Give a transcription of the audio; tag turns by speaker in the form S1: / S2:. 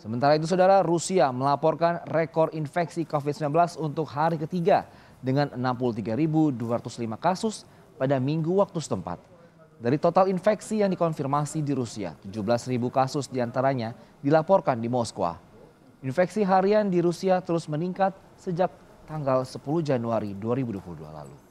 S1: Sementara itu saudara Rusia melaporkan rekor infeksi COVID-19 untuk hari ketiga dengan 63.205 kasus pada minggu waktu setempat. Dari total infeksi yang dikonfirmasi di Rusia, 17.000 kasus di antaranya dilaporkan di Moskwa. Infeksi harian di Rusia terus meningkat sejak tanggal 10 Januari 2022 lalu.